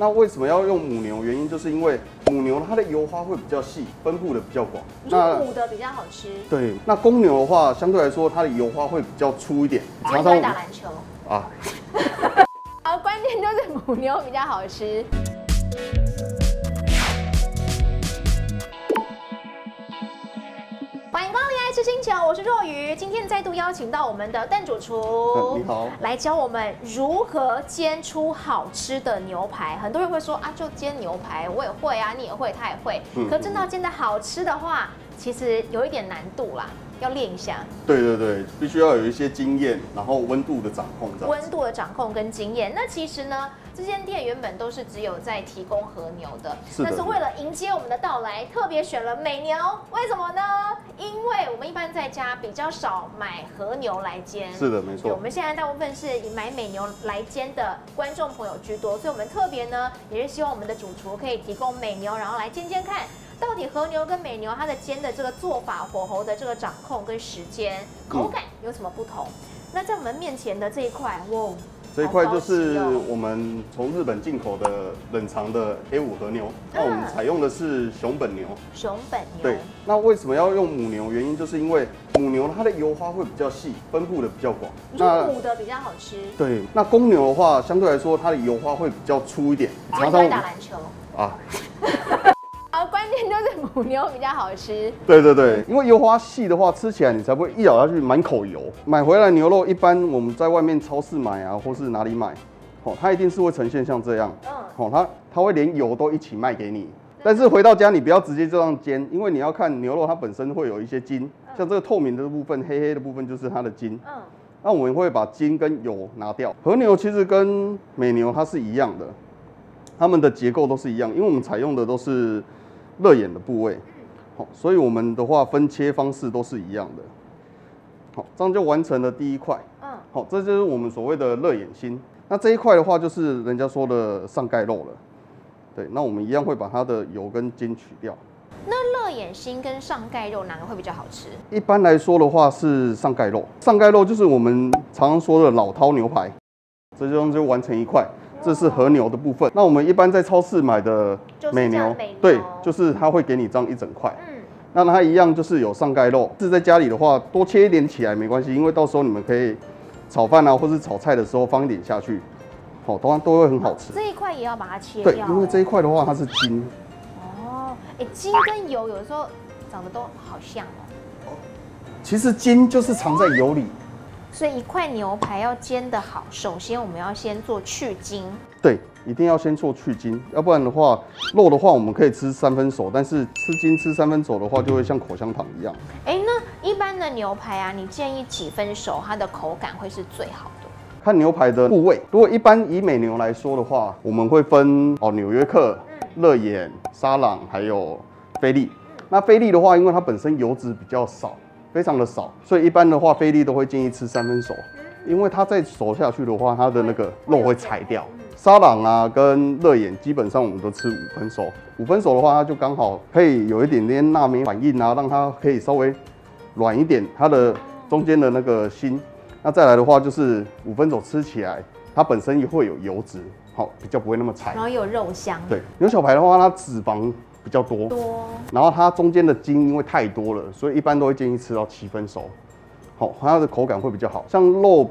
那为什么要用母牛？原因就是因为母牛它的油花会比较细，分布的比较广。那母的比较好吃，对，那公牛的话，相对来说它的油花会比较粗一点。常常打篮球啊。好，关键就是母牛比较好吃。我是若愚。今天再度邀请到我们的邓主厨，你好，来教我们如何煎出好吃的牛排。很多人会说啊，就煎牛排，我也会啊，你也会，他也会。可真的要煎的好吃的话，其实有一点难度啦。要练一下，对对对，必须要有一些经验，然后温度的掌控，温度的掌控跟经验。那其实呢，这间店原本都是只有在提供和牛的，但是为了迎接我们的到来，特别选了美牛。为什么呢？因为我们一般在家比较少买和牛来煎，是的，没错。我们现在大部分是以买美牛来煎的观众朋友居多，所以我们特别呢，也是希望我们的主厨可以提供美牛，然后来煎煎看。到底和牛跟美牛它的煎的这个做法、火候的这个掌控跟时间、口感有什么不同？那在我们面前的这一块，哇，这一块就是我们从日本进口的冷藏的 A 五和牛。那我们采用的是熊本牛。熊本牛。对。那为什么要用母牛？原因就是因为母牛它的油花会比较细，分布的比较广。那母的比较好吃。对。那公牛的话，相对来说它的油花会比较粗一点。常常打篮球啊。关键就是母牛比较好吃。对对对，因为油花细的话，吃起来你才不会一咬下去满口油。买回来牛肉，一般我们在外面超市买啊，或是哪里买，哦，它一定是会呈现像这样，嗯，哦，它它会连油都一起卖给你。但是回到家你不要直接这样煎，因为你要看牛肉它本身会有一些筋，像这个透明的部分、黑黑的部分就是它的筋。嗯，那我们会把筋跟油拿掉。和牛其实跟美牛它是一样的，它们的结构都是一样，因为我们采用的都是。热眼的部位，好，所以我们的话分切方式都是一样的，好，这样就完成了第一块，嗯，好，这就是我们所谓的热眼心。那这一块的话，就是人家说的上盖肉了，对，那我们一样会把它的油跟筋取掉。那热眼心跟上盖肉哪个会比较好吃？一般来说的话是上盖肉，上盖肉就是我们常常说的老饕牛排，这样就完成一块。这是和牛的部分。那我们一般在超市买的美牛，对，就是它会给你这样一整块。嗯，那它一样就是有上盖肉。是在家里的话，多切一点起来没关系，因为到时候你们可以炒饭啊，或是炒菜的时候放一点下去，好，都都会很好吃。这一块也要把它切掉。对，因为这一块的话它是筋。哦，哎，筋跟油有的时候长得都好像哦。其实筋就是藏在油里。所以一块牛排要煎得好，首先我们要先做去筋。对，一定要先做去筋，要不然的话，肉的话我们可以吃三分熟，但是吃筋吃三分熟的话，就会像口香糖一样。哎，那一般的牛排啊，你建议几分熟，它的口感会是最好的？看牛排的部位，如果一般以美牛来说的话，我们会分哦纽约客、热眼、沙朗还有菲力。那菲力的话，因为它本身油脂比较少。非常的少，所以一般的话，菲力都会建议吃三分熟，因为它再熟下去的话，它的那个肉会柴掉。沙朗啊，跟热眼基本上我们都吃五分熟，五分熟的话，它就刚好可以有一点点纳米反应啊，让它可以稍微软一点，它的中间的那个心。那再来的话，就是五分熟吃起来，它本身也会有油脂，好，比较不会那么柴，然后有肉香。对，牛小排的话，它脂肪。比较多，多，然后它中间的筋因为太多了，所以一般都会建议吃到七分熟，好，它的口感会比较好。像肉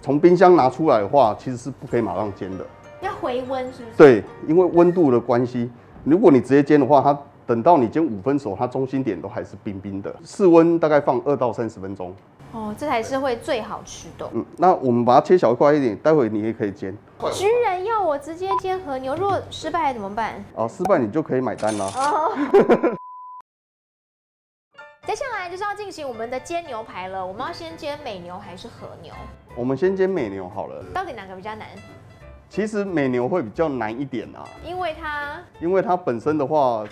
从冰箱拿出来的话，其实是不可以马上煎的，要回温是不是？对，因为温度的关系，如果你直接煎的话，它等到你煎五分熟，它中心点都还是冰冰的，室温大概放二到三十分钟。哦，这才是会最好吃的。嗯，那我们把它切小块一点，待会你也可以煎。居然要我直接煎和牛，如果失败怎么办？哦，失败你就可以买单啦。哦。接下来就是要进行我们的煎牛排了。我们要先煎美牛还是和牛？我们先煎美牛好了。到底哪个比较难？其实美牛会比较难一点啊，因为它，因为它本身的话，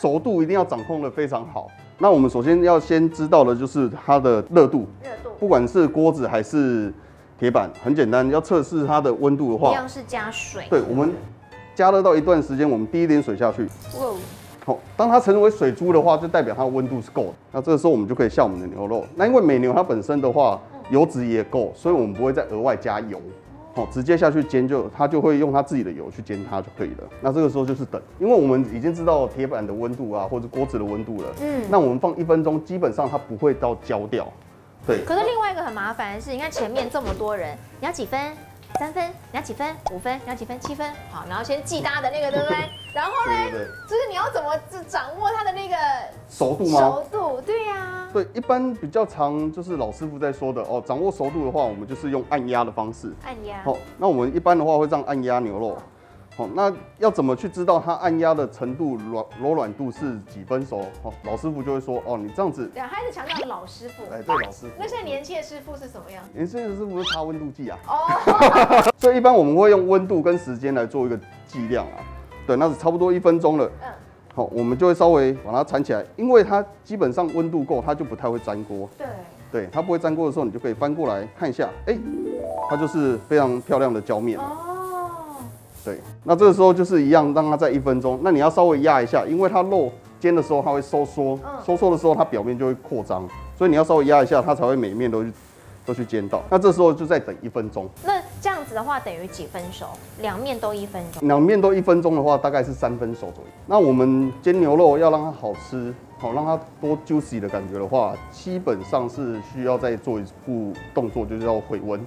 熟度一定要掌控的非常好。那我们首先要先知道的就是它的热度，热度，不管是锅子还是铁板，很简单，要测试它的温度的话，一样是加水。对，我们加热到一段时间，我们滴一点水下去。哇，好，当它成为水珠的话，就代表它的温度是够的。那这个时候我们就可以下我们的牛肉。那因为美牛它本身的话，油脂也够，所以我们不会再额外加油。哦，直接下去煎就它就会用它自己的油去煎它就可以了。那这个时候就是等，因为我们已经知道铁板的温度啊，或者锅子的温度了。嗯，那我们放一分钟，基本上它不会到焦掉。对。可是另外一个很麻烦的是，你看前面这么多人，你要几分？三分，你要几分？五分，你要几分？七分。好，然后先记大家的那个，对不对？然后呢，就是你要怎么掌握它的那个熟度吗？熟度，对呀。对，一般比较常就是老师傅在说的哦，掌握熟度的话，我们就是用按压的方式。按压。好，那我们一般的话会这样按压牛肉。好，那要怎么去知道它按压的程度软柔软度是几分熟？好，老师傅就会说哦，你这样子。对，还是强调老师傅。哎，对，老师傅。那现在年轻的师傅是什么样？年轻的师傅是插温度计啊。哦。所以一般我们会用温度跟时间来做一个计量啊。对，那是差不多一分钟了。嗯。好，我们就会稍微把它缠起来，因为它基本上温度够，它就不太会粘锅。对。对，它不会粘锅的时候，你就可以翻过来看一下，哎，它就是非常漂亮的焦面。对，那这个时候就是一样，让它在一分钟。那你要稍微压一下，因为它肉煎的时候它会收缩，收缩的时候它表面就会扩张，所以你要稍微压一下，它才会每一面都去都去煎到。那这时候就再等一分钟。那这样子的话等于几分熟？两面都一分钟？两面都一分钟的话，大概是三分熟左右。那我们煎牛肉要让它好吃，好让它多 juicy 的感觉的话，基本上是需要再做一步动作，就是要回温。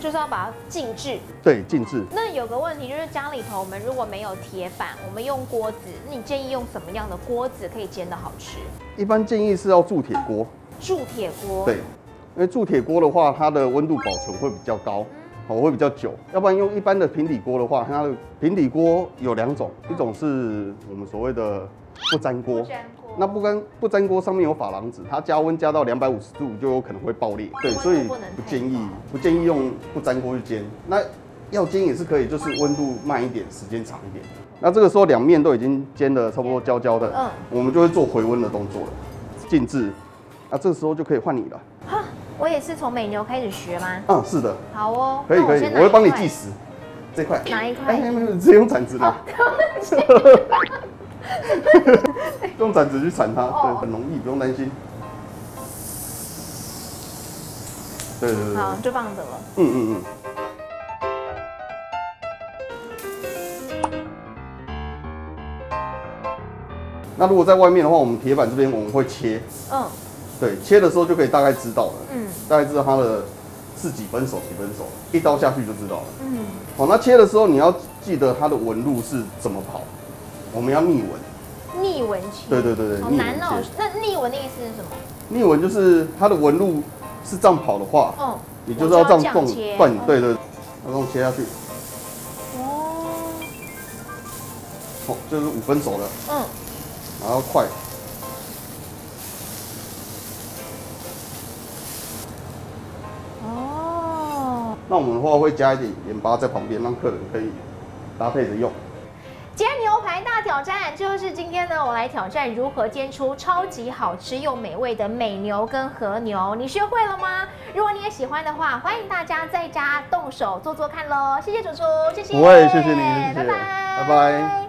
就是要把它静置，对，静置。那有个问题就是家里头我们如果没有铁板，我们用锅子，那你建议用什么样的锅子可以煎的好吃？一般建议是要铸铁锅。铸铁锅。对，因为铸铁锅的话，它的温度保存会比较高，哦，会比较久。要不然用一般的平底锅的话，它的平底锅有两种，一种是我们所谓的不粘锅。那不粘不粘锅上面有珐琅纸，它加温加到两百五十度就有可能会爆裂。对，所以不建议不建议用不粘锅去煎。那要煎也是可以，就是温度慢一点，时间长一点。那这个时候两面都已经煎的差不多焦焦的，嗯，我们就会做回温的动作了，静置。那这个时候就可以换你了。哈，我也是从美牛开始学吗？嗯，是的。好哦，可以可以，我会帮你计时。这块哪一块？哎，没有，直接用铲子的。用铲子去铲它，对，很容易，不用担心。对对对，好，就放着了。嗯嗯嗯。那如果在外面的话，我们铁板这边我们会切。嗯。对，切的时候就可以大概知道了。嗯。大概知道它的是几分熟几分熟，一刀下去就知道了。嗯。好，那切的时候你要记得它的纹路是怎么跑，我们要逆纹。逆纹切，对对对对，好难哦。那逆纹的意思是什么？逆纹就是它的纹路是这样跑的话，哦，你就是要这样动断，对对，这样切下去。哦，好，这是五分熟了，嗯，然后快。哦，那我们的话会加一点盐巴在旁边，让客人可以搭配着用。大挑战就是今天呢，我来挑战如何煎出超级好吃又美味的美牛跟和牛，你学会了吗？如果你也喜欢的话，欢迎大家在家动手做做看喽！谢谢主厨，谢谢，不会，谢谢你，拜拜，拜拜。